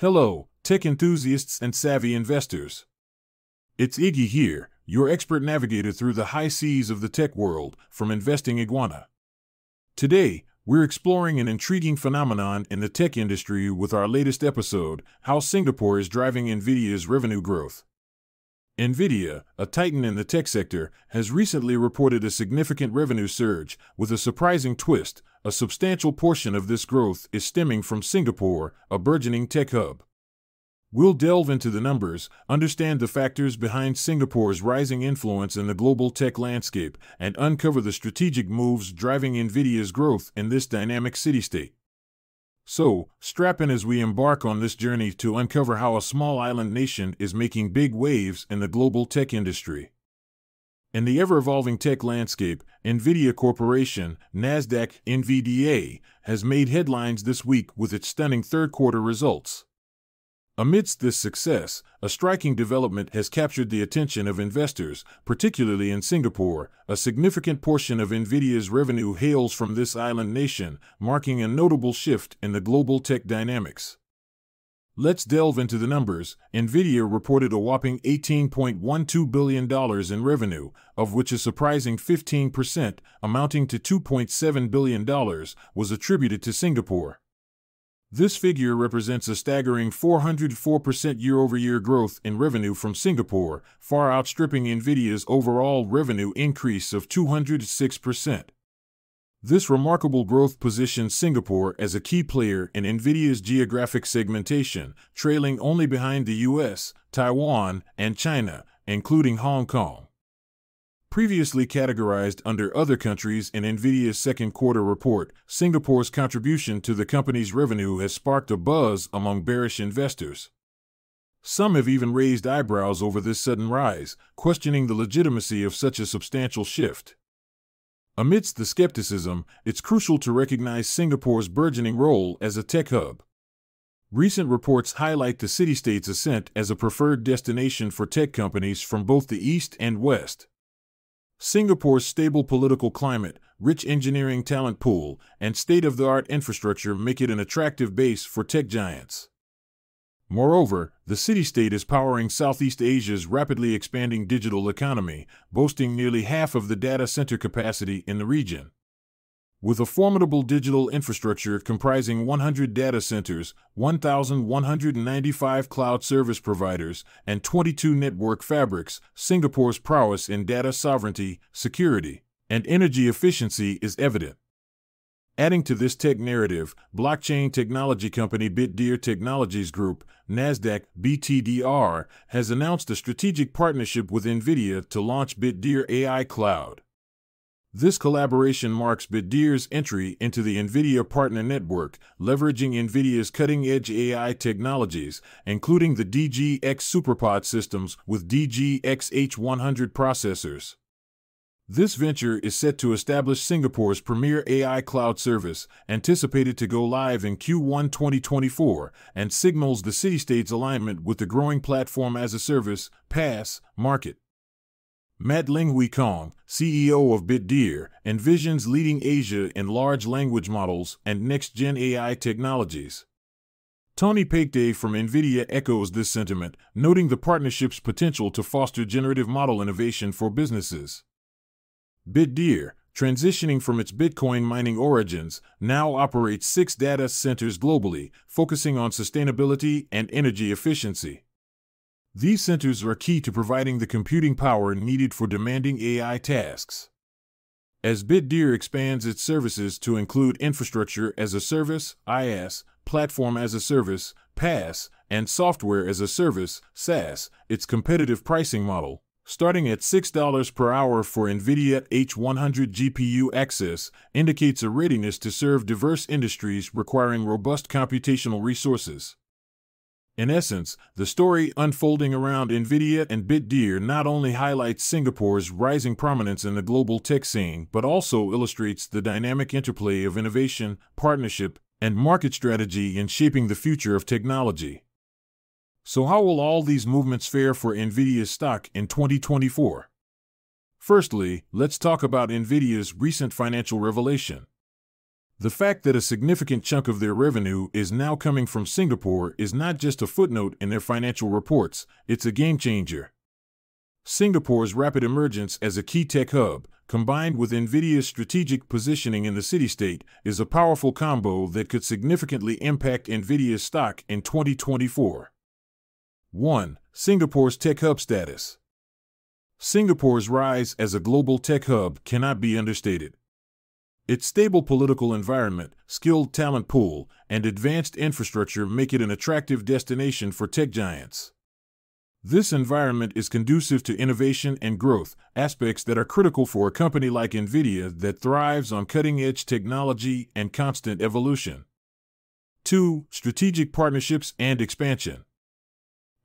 Hello, tech enthusiasts and savvy investors. It's Iggy here, your expert navigator through the high seas of the tech world from Investing Iguana. Today, we're exploring an intriguing phenomenon in the tech industry with our latest episode How Singapore is Driving NVIDIA's Revenue Growth. NVIDIA, a titan in the tech sector, has recently reported a significant revenue surge, with a surprising twist. A substantial portion of this growth is stemming from Singapore, a burgeoning tech hub. We'll delve into the numbers, understand the factors behind Singapore's rising influence in the global tech landscape, and uncover the strategic moves driving NVIDIA's growth in this dynamic city state. So, strap in as we embark on this journey to uncover how a small island nation is making big waves in the global tech industry. In the ever evolving tech landscape, NVIDIA Corporation, NASDAQ NVDA, has made headlines this week with its stunning third quarter results. Amidst this success, a striking development has captured the attention of investors, particularly in Singapore. A significant portion of NVIDIA's revenue hails from this island nation, marking a notable shift in the global tech dynamics. Let's delve into the numbers. NVIDIA reported a whopping $18.12 billion in revenue, of which a surprising 15%, amounting to $2.7 billion, was attributed to Singapore. This figure represents a staggering 404% year over year growth in revenue from Singapore, far outstripping NVIDIA's overall revenue increase of 206%. This remarkable growth positions Singapore as a key player in NVIDIA's geographic segmentation, trailing only behind the US, Taiwan, and China, including Hong Kong. Previously categorized under other countries in NVIDIA's second quarter report, Singapore's contribution to the company's revenue has sparked a buzz among bearish investors. Some have even raised eyebrows over this sudden rise, questioning the legitimacy of such a substantial shift. Amidst the skepticism, it's crucial to recognize Singapore's burgeoning role as a tech hub. Recent reports highlight the city state's ascent as a preferred destination for tech companies from both the East and West. Singapore's stable political climate, rich engineering talent pool, and state of the art infrastructure make it an attractive base for tech giants. Moreover, the city state is powering Southeast Asia's rapidly expanding digital economy, boasting nearly half of the data center capacity in the region. With a formidable digital infrastructure comprising 100 data centers, 1,195 cloud service providers, and 22 network fabrics, Singapore's prowess in data sovereignty, security, and energy efficiency is evident. Adding to this tech narrative, blockchain technology company Bitdeer Technologies Group, NASDAQ BTDR, has announced a strategic partnership with NVIDIA to launch Bitdeer AI Cloud. This collaboration marks Bitdeer's entry into the NVIDIA Partner Network, leveraging NVIDIA's cutting edge AI technologies, including the DGX SuperPOD systems with DGX H100 processors. This venture is set to establish Singapore's premier AI cloud service, anticipated to go live in Q1 2024, and signals the city state's alignment with the growing platform as a service PaaS market. Matt Ling Kong, CEO of Bitdeer, envisions leading Asia in large language models and next gen AI technologies. Tony Paikeday from NVIDIA echoes this sentiment, noting the partnership's potential to foster generative model innovation for businesses. Bitdeer, transitioning from its Bitcoin mining origins, now operates six data centers globally, focusing on sustainability and energy efficiency. These centers are key to providing the computing power needed for demanding AI tasks. As Bitdeer expands its services to include infrastructure as a service, IaaS, platform as a service, PaaS, and software as a service, SaaS, its competitive pricing model, starting at $6 per hour for NVIDIA H100 GPU access, indicates a readiness to serve diverse industries requiring robust computational resources. In essence, the story unfolding around NVIDIA and Bitdeer not only highlights Singapore's rising prominence in the global tech scene, but also illustrates the dynamic interplay of innovation, partnership, and market strategy in shaping the future of technology. So, how will all these movements fare for NVIDIA's stock in 2024? Firstly, let's talk about NVIDIA's recent financial revelation. The fact that a significant chunk of their revenue is now coming from Singapore is not just a footnote in their financial reports, it's a game changer. Singapore's rapid emergence as a key tech hub, combined with NVIDIA's strategic positioning in the city state, is a powerful combo that could significantly impact NVIDIA's stock in 2024. 1. Singapore's tech hub status. Singapore's rise as a global tech hub cannot be understated. Its stable political environment, skilled talent pool, and advanced infrastructure make it an attractive destination for tech giants. This environment is conducive to innovation and growth, aspects that are critical for a company like NVIDIA that thrives on cutting edge technology and constant evolution. 2. Strategic partnerships and expansion.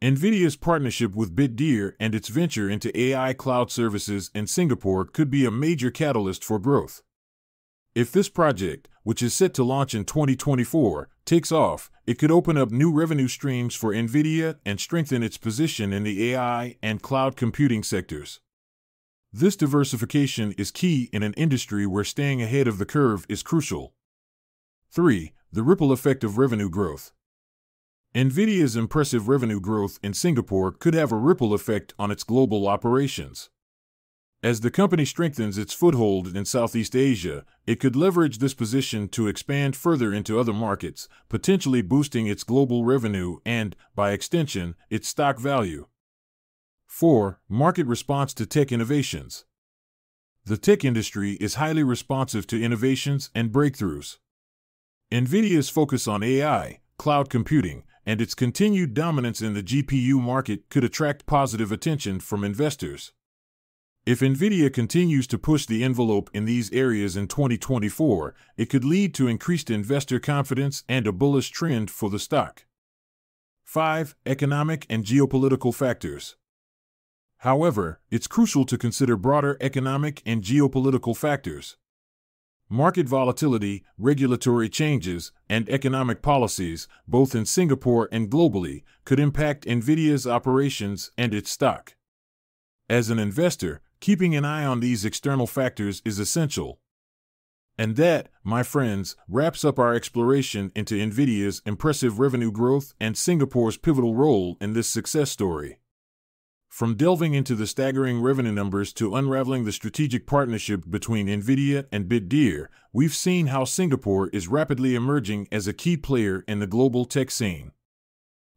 NVIDIA's partnership with Bitdeer and its venture into AI cloud services in Singapore could be a major catalyst for growth. If this project, which is set to launch in 2024, takes off, it could open up new revenue streams for NVIDIA and strengthen its position in the AI and cloud computing sectors. This diversification is key in an industry where staying ahead of the curve is crucial. 3. The ripple effect of revenue growth. NVIDIA's impressive revenue growth in Singapore could have a ripple effect on its global operations. As the company strengthens its foothold in Southeast Asia, it could leverage this position to expand further into other markets, potentially boosting its global revenue and, by extension, its stock value. 4. Market response to tech innovations. The tech industry is highly responsive to innovations and breakthroughs. NVIDIA's focus on AI, cloud computing, and its continued dominance in the GPU market could attract positive attention from investors. If NVIDIA continues to push the envelope in these areas in 2024, it could lead to increased investor confidence and a bullish trend for the stock. 5. Economic and geopolitical factors. However, it's crucial to consider broader economic and geopolitical factors. Market volatility, regulatory changes, and economic policies, both in Singapore and globally, could impact NVIDIA's operations and its stock. As an investor, Keeping an eye on these external factors is essential. And that, my friends, wraps up our exploration into NVIDIA's impressive revenue growth and Singapore's pivotal role in this success story. From delving into the staggering revenue numbers to unraveling the strategic partnership between NVIDIA and Bitdeer, we've seen how Singapore is rapidly emerging as a key player in the global tech scene.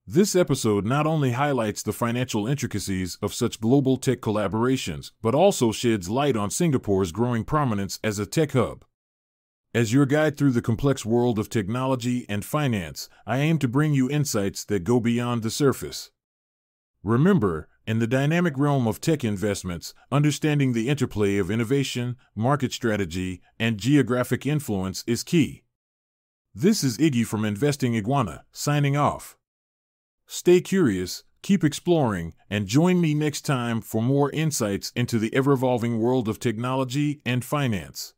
This episode not only highlights the financial intricacies of such global tech collaborations, but also sheds light on Singapore's growing prominence as a tech hub. As your guide through the complex world of technology and finance, I aim to bring you insights that go beyond the surface. Remember, in the dynamic realm of tech investments, understanding the interplay of innovation, market strategy, and geographic influence is key. This is Iggy from Investing Iguana, signing off. Stay curious, keep exploring, and join me next time for more insights into the ever evolving world of technology and finance.